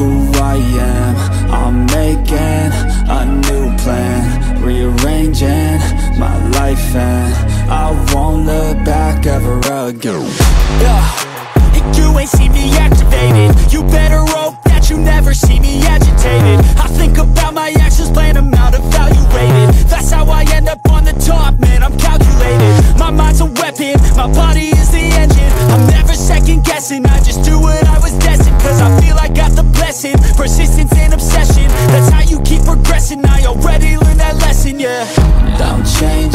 who I am I'm making a new plan Rearranging my life and I won't look back ever again yeah. You ain't see me activated You better open yeah. Don't change